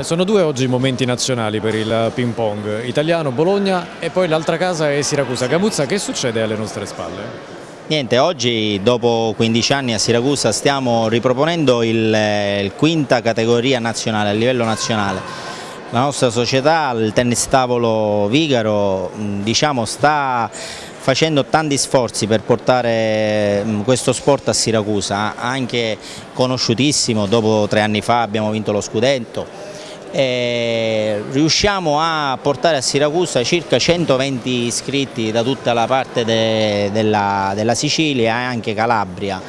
Sono due oggi i momenti nazionali per il ping pong, italiano, Bologna e poi l'altra casa è Siracusa. Gamuzza, che succede alle nostre spalle? Niente, oggi dopo 15 anni a Siracusa stiamo riproponendo il, il quinta categoria nazionale, a livello nazionale. La nostra società, il tennis tavolo Vigaro, diciamo, sta facendo tanti sforzi per portare questo sport a Siracusa, anche conosciutissimo, dopo tre anni fa abbiamo vinto lo scudetto, eh, riusciamo a portare a Siracusa circa 120 iscritti da tutta la parte de, della, della, Sicilia e anche Calabria.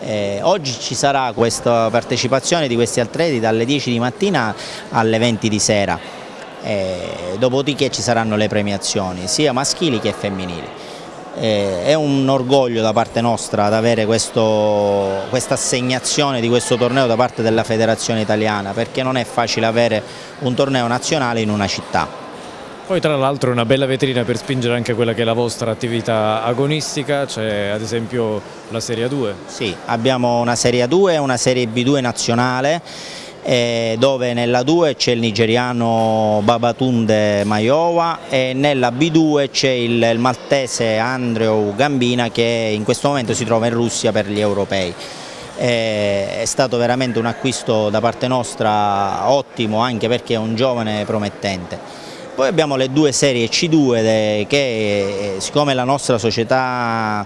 Eh, oggi ci sarà questa partecipazione di questi atleti dalle 10 di mattina alle 20 di sera, eh, dopodiché ci saranno le premiazioni sia maschili che femminili. Eh, è un orgoglio da parte nostra ad avere questa assegnazione di questo torneo da parte della federazione italiana perché non è facile avere un torneo nazionale in una città. Poi tra l'altro è una bella vetrina per spingere anche quella che è la vostra attività agonistica, c'è ad esempio la Serie 2. Sì, abbiamo una Serie 2 e una Serie B2 nazionale dove nella 2 c'è il nigeriano Babatunde Maiowa e nella B2 c'è il, il, maltese Andrew Gambina che in questo momento si trova in Russia per gli europei. Eh, è stato veramente un acquisto da parte nostra ottimo anche perché è un giovane promettente. Poi abbiamo le due serie C2 che siccome la nostra società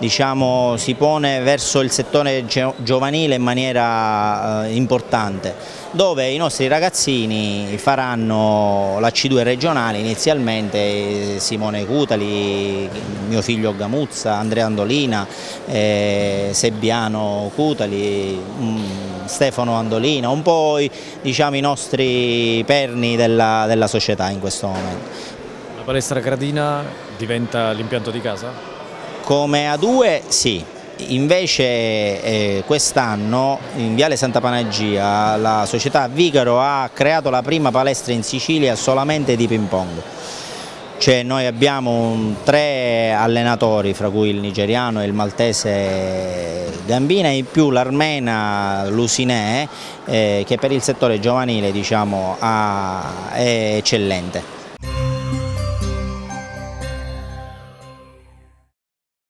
diciamo, si pone verso il settore giovanile in maniera eh, importante, dove i nostri ragazzini faranno la C2 regionale inizialmente, Simone Cutali, mio figlio Gamuzza, Andrea Andolina, eh, Sebbiano Cutali, mm, Stefano Andolina, un po' diciamo, i nostri perni della, della società in questo momento. La palestra Gradina diventa l'impianto di casa? Come A2 sì, invece eh, quest'anno in Viale Santa Panagia la società Vigaro ha creato la prima palestra in Sicilia solamente di ping pong. Cioè noi abbiamo tre allenatori, fra cui il nigeriano e il maltese Gambina in più l'armena Lusinè eh, che per il settore giovanile diciamo, ha, è eccellente.